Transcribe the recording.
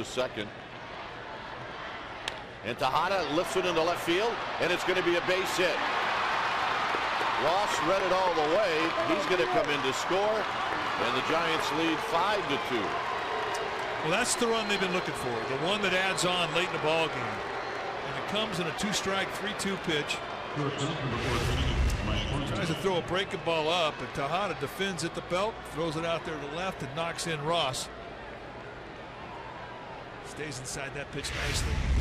to second. And Tejada lifts it into left field, and it's going to be a base hit. Ross read it all the way. He's going to come in to score, and the Giants lead five to two. Well, that's the run they've been looking for. The one that adds on late in the ball game, and it comes in a two-strike, three-two pitch. Tries to throw a breaking ball up, and Tejada defends at the belt, throws it out there to the left, and knocks in Ross. Stays inside that pitch nicely.